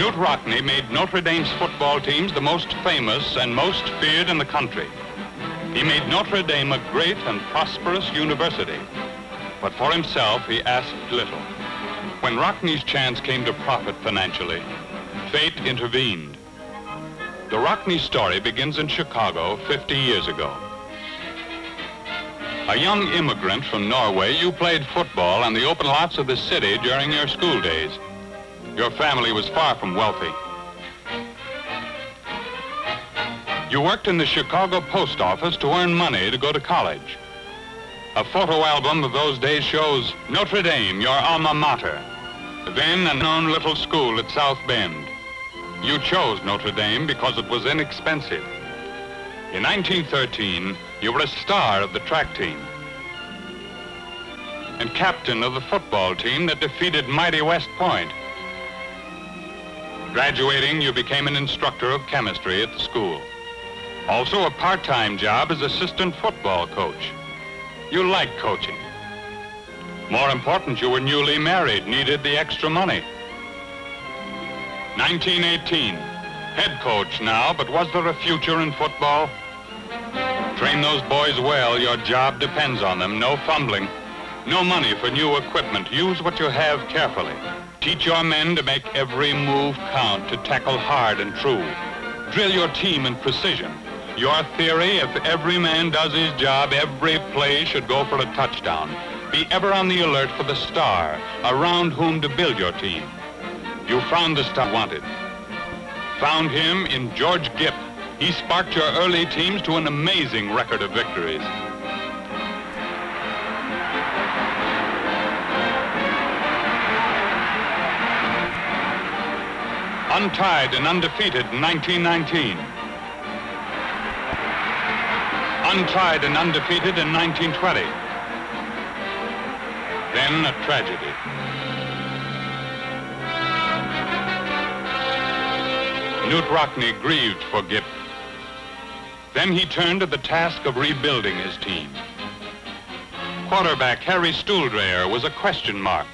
Knute Rockne made Notre Dame's football teams the most famous and most feared in the country. He made Notre Dame a great and prosperous university. But for himself, he asked little. When Rockne's chance came to profit financially, fate intervened. The Rockne story begins in Chicago 50 years ago. A young immigrant from Norway, you played football on the open lots of the city during your school days. Your family was far from wealthy. You worked in the Chicago post office to earn money to go to college. A photo album of those days shows Notre Dame, your alma mater, then a known little school at South Bend. You chose Notre Dame because it was inexpensive. In 1913, you were a star of the track team and captain of the football team that defeated mighty West Point. Graduating, you became an instructor of chemistry at the school. Also a part-time job as assistant football coach. You liked coaching. More important, you were newly married, needed the extra money. 1918, head coach now, but was there a future in football? Train those boys well, your job depends on them, no fumbling. No money for new equipment, use what you have carefully. Teach your men to make every move count, to tackle hard and true. Drill your team in precision. Your theory, if every man does his job, every play should go for a touchdown. Be ever on the alert for the star, around whom to build your team. You found the star wanted. Found him in George Gipp. He sparked your early teams to an amazing record of victories. Untied and undefeated in 1919. Untried and undefeated in 1920. Then a tragedy. Knute Rockne grieved for Gipp. Then he turned to the task of rebuilding his team. Quarterback Harry Stuhldreher was a question mark.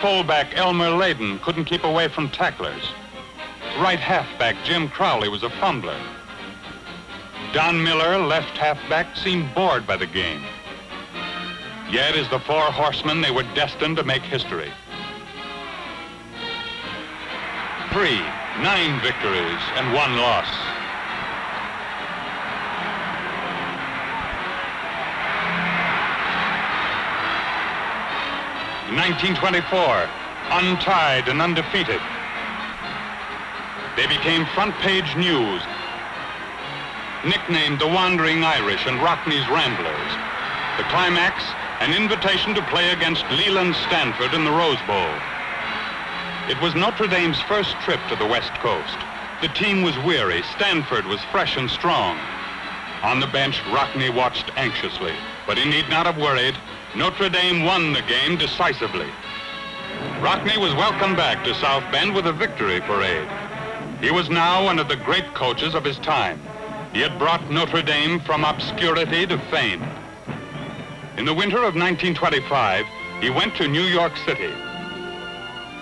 Fullback Elmer Layden couldn't keep away from tacklers. Right halfback Jim Crowley was a fumbler. Don Miller, left halfback, seemed bored by the game. Yet as the four horsemen, they were destined to make history. Three, nine victories, and one loss. 1924, untied and undefeated. They became front-page news, nicknamed the Wandering Irish and Rockne's Ramblers. The climax, an invitation to play against Leland Stanford in the Rose Bowl. It was Notre Dame's first trip to the West Coast. The team was weary. Stanford was fresh and strong. On the bench, Rockne watched anxiously, but he need not have worried. Notre Dame won the game decisively. Rockne was welcomed back to South Bend with a victory parade. He was now one of the great coaches of his time. He had brought Notre Dame from obscurity to fame. In the winter of 1925, he went to New York City.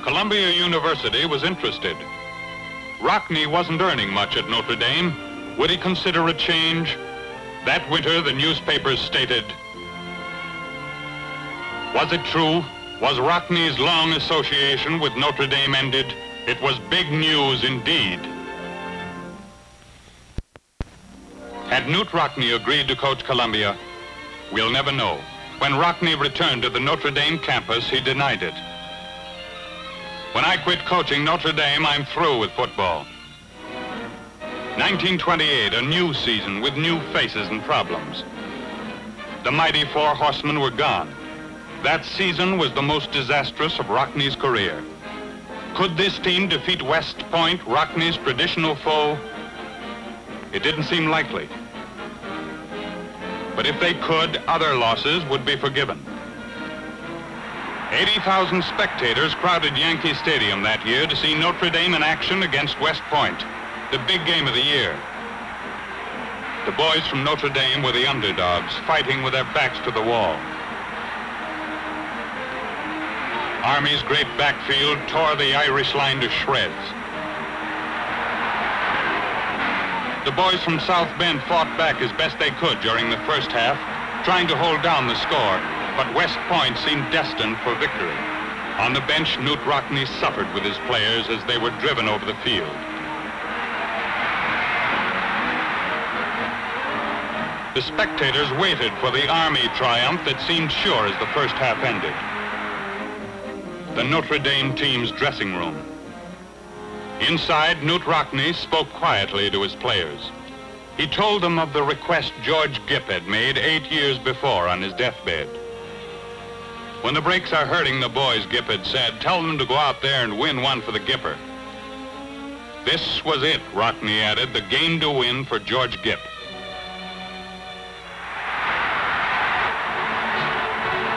Columbia University was interested. Rockne wasn't earning much at Notre Dame. Would he consider a change? That winter, the newspapers stated, was it true? Was Rockne's long association with Notre Dame ended? It was big news indeed. Had Knute Rockne agreed to coach Columbia? We'll never know. When Rockne returned to the Notre Dame campus, he denied it. When I quit coaching Notre Dame, I'm through with football. 1928, a new season with new faces and problems. The mighty Four Horsemen were gone. That season was the most disastrous of Rockne's career. Could this team defeat West Point, Rockne's traditional foe? It didn't seem likely. But if they could, other losses would be forgiven. 80,000 spectators crowded Yankee Stadium that year to see Notre Dame in action against West Point, the big game of the year. The boys from Notre Dame were the underdogs, fighting with their backs to the wall. Army's great backfield tore the Irish line to shreds. The boys from South Bend fought back as best they could during the first half, trying to hold down the score, but West Point seemed destined for victory. On the bench, Knute Rockne suffered with his players as they were driven over the field. The spectators waited for the Army triumph that seemed sure as the first half ended. The Notre Dame team's dressing room. Inside, Knute Rockne spoke quietly to his players. He told them of the request George Gipp had made eight years before on his deathbed. When the brakes are hurting the boys, Gipp had said, tell them to go out there and win one for the Gipper. This was it, Rockne added, the game to win for George Gipp.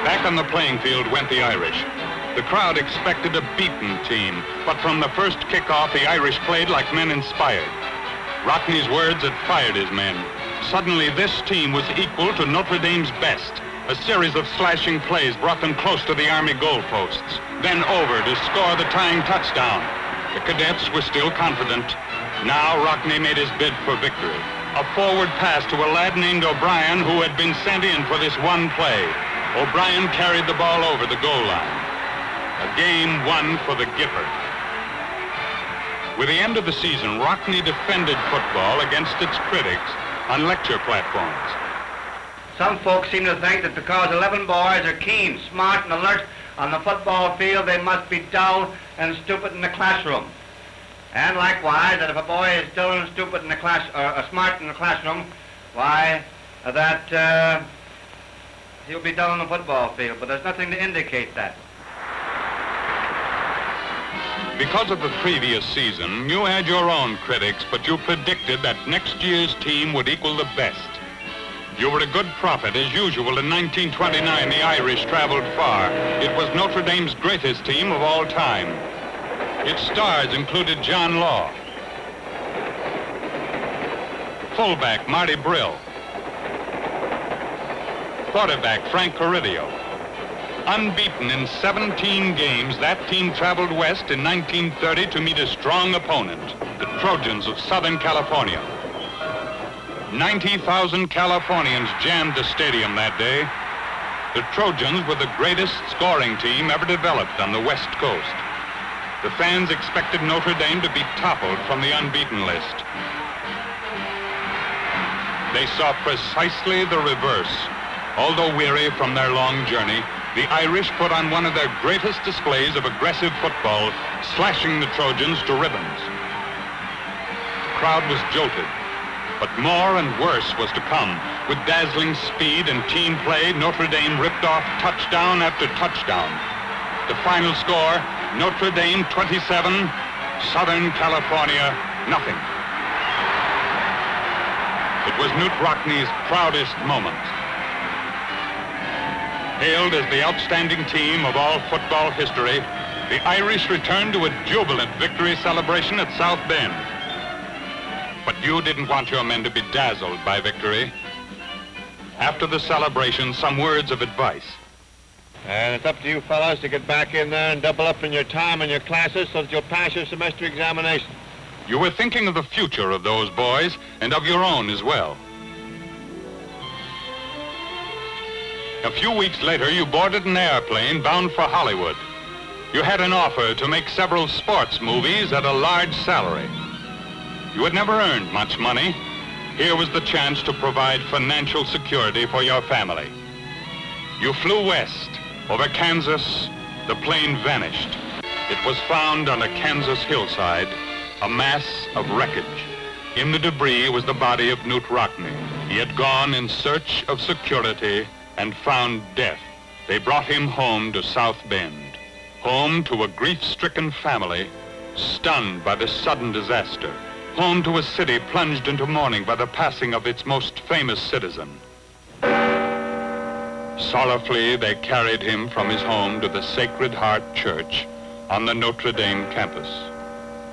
Back on the playing field went the Irish. The crowd expected a beaten team, but from the first kickoff, the Irish played like men inspired. Rockne's words had fired his men. Suddenly, this team was equal to Notre Dame's best. A series of slashing plays brought them close to the Army goalposts, then over to score the tying touchdown. The cadets were still confident. Now Rockne made his bid for victory. A forward pass to a lad named O'Brien who had been sent in for this one play. O'Brien carried the ball over the goal line. A game won for the Gipper. With the end of the season, Rockne defended football against its critics on lecture platforms. Some folks seem to think that because 11 boys are keen, smart, and alert on the football field, they must be dull and stupid in the classroom. And likewise, that if a boy is dull and stupid in the class, or uh, smart in the classroom, why, that uh, he'll be dull on the football field. But there's nothing to indicate that. Because of the previous season, you had your own critics, but you predicted that next year's team would equal the best. You were a good prophet. As usual, in 1929, the Irish traveled far. It was Notre Dame's greatest team of all time. Its stars included John Law, fullback Marty Brill, quarterback Frank Carideo, Unbeaten in 17 games, that team traveled west in 1930 to meet a strong opponent, the Trojans of Southern California. 90,000 Californians jammed the stadium that day. The Trojans were the greatest scoring team ever developed on the West Coast. The fans expected Notre Dame to be toppled from the unbeaten list. They saw precisely the reverse. Although weary from their long journey, the Irish put on one of their greatest displays of aggressive football, slashing the Trojans to ribbons. The crowd was jolted, but more and worse was to come. With dazzling speed and team play, Notre Dame ripped off touchdown after touchdown. The final score, Notre Dame 27, Southern California nothing. It was Knute Rockne's proudest moment hailed as the outstanding team of all football history, the Irish returned to a jubilant victory celebration at South Bend. But you didn't want your men to be dazzled by victory. After the celebration, some words of advice. And it's up to you fellows to get back in there and double up in your time and your classes so that you'll pass your semester examination. You were thinking of the future of those boys and of your own as well. A few weeks later, you boarded an airplane bound for Hollywood. You had an offer to make several sports movies at a large salary. You had never earned much money. Here was the chance to provide financial security for your family. You flew west. Over Kansas, the plane vanished. It was found on a Kansas hillside, a mass of wreckage. In the debris was the body of Knute Rockne. He had gone in search of security and found death. They brought him home to South Bend, home to a grief-stricken family stunned by the sudden disaster, home to a city plunged into mourning by the passing of its most famous citizen. Sorrowfully, they carried him from his home to the Sacred Heart Church on the Notre Dame campus.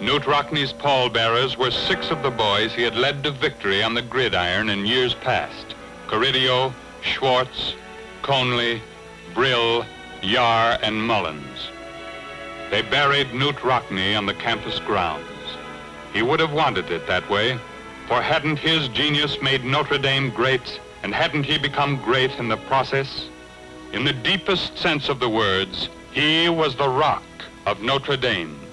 Knute Rockne's pallbearers were six of the boys he had led to victory on the gridiron in years past. Carideo, Schwartz, Conley, Brill, Yarr, and Mullins. They buried Knute Rockne on the campus grounds. He would have wanted it that way, For hadn't his genius made Notre Dame great, and hadn't he become great in the process? In the deepest sense of the words, he was the rock of Notre Dame.